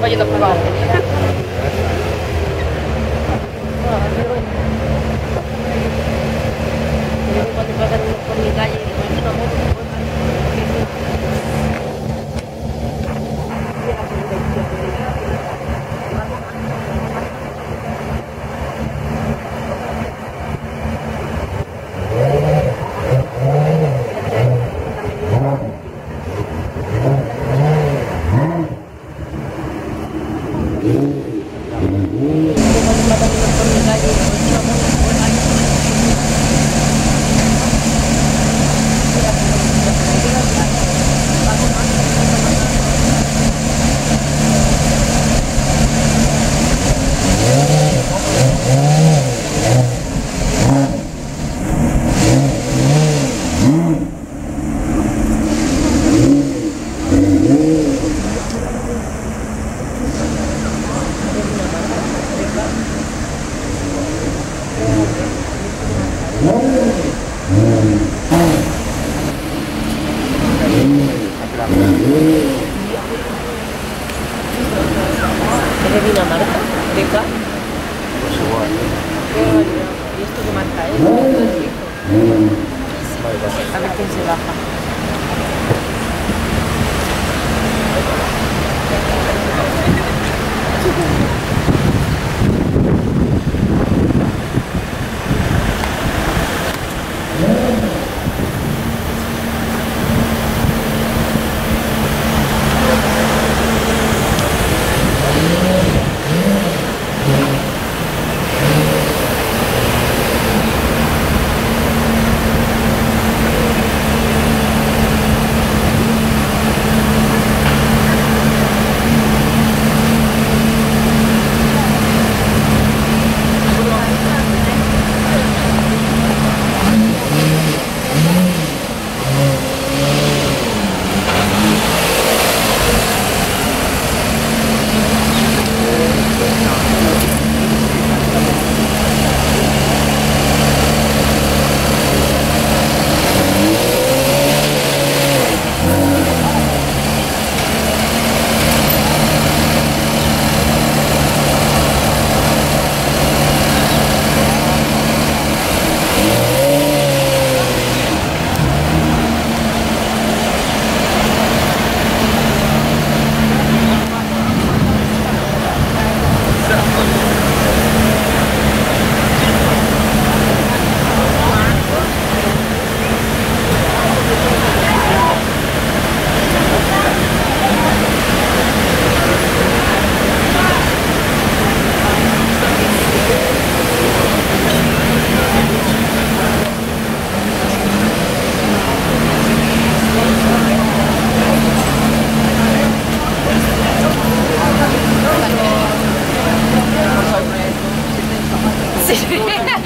Пойди на правду. A ver quién se baja.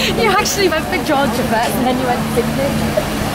you actually went for Georgia first and then you went to Sydney.